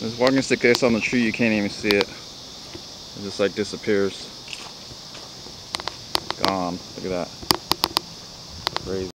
This walking stick gets on the tree, you can't even see it. It just like disappears. Gone. Look at that. Crazy.